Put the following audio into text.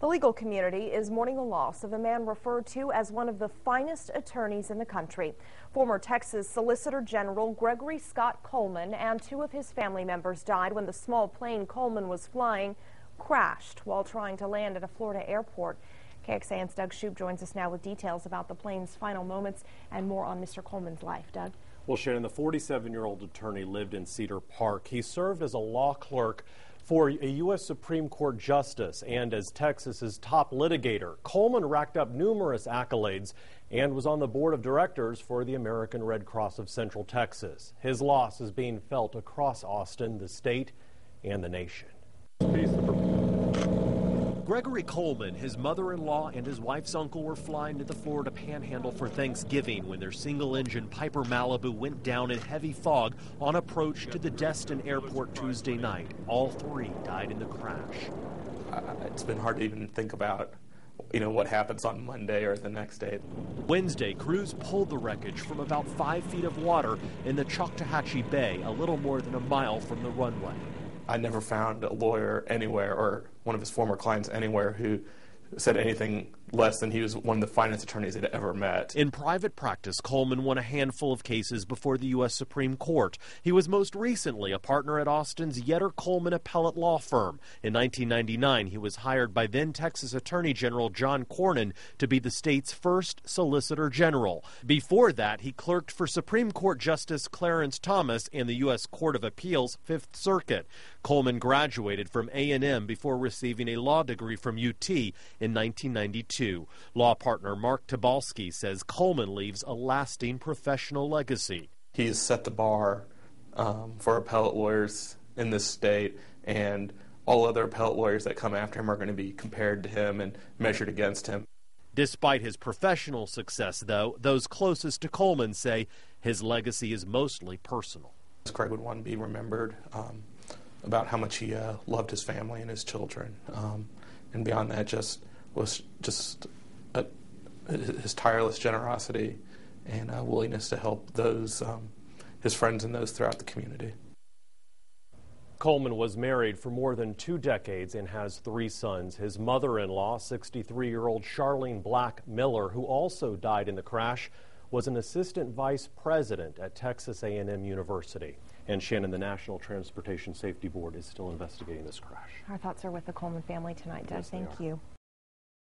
The legal community is mourning the loss of a man referred to as one of the finest attorneys in the country. Former Texas Solicitor General Gregory Scott Coleman and two of his family members died when the small plane Coleman was flying crashed while trying to land at a Florida airport. KXAN's Doug Shoup joins us now with details about the plane's final moments and more on Mr. Coleman's life. Doug? Well, Shannon, the 47 year old attorney lived in Cedar Park. He served as a law clerk for a U.S. Supreme Court justice and as Texas's top litigator. Coleman racked up numerous accolades and was on the board of directors for the American Red Cross of Central Texas. His loss is being felt across Austin, the state, and the nation. Gregory Coleman, his mother in law, and his wife's uncle were flying to the Florida panhandle for Thanksgiving when their single engine Piper Malibu went down in heavy fog on approach to the Destin airport Tuesday night. All three died in the crash. Uh, it's been hard to even think about you know what happens on Monday or the next day. Wednesday, crews pulled the wreckage from about five feet of water in the Choctawhatchee Bay, a little more than a mile from the runway. I never found a lawyer anywhere or one of his former clients anywhere who said anything less than he was one of the finest attorneys they'd ever met. In private practice, Coleman won a handful of cases before the U.S. Supreme Court. He was most recently a partner at Austin's Yetter Coleman Appellate Law Firm. In 1999, he was hired by then Texas Attorney General John Cornyn to be the state's first Solicitor General. Before that, he clerked for Supreme Court Justice Clarence Thomas and the U.S. Court of Appeals Fifth Circuit. Coleman graduated from A&M before receiving a law degree from UT in 1992. Law partner Mark Tobolski says Coleman leaves a lasting professional legacy. He has set the bar um, for appellate lawyers in this state, and all other appellate lawyers that come after him are going to be compared to him and measured against him. Despite his professional success, though, those closest to Coleman say his legacy is mostly personal. Greg would want to be remembered um, about how much he uh, loved his family and his children. Um, and beyond that, just was just a, his tireless generosity and uh, willingness to help those um, his friends and those throughout the community. Coleman was married for more than two decades and has three sons. His mother-in-law, 63-year-old Charlene Black Miller, who also died in the crash, was an assistant vice president at Texas A&M University. And Shannon, the National Transportation Safety Board is still investigating this crash. Our thoughts are with the Coleman family tonight, Doug. Yes, Thank you.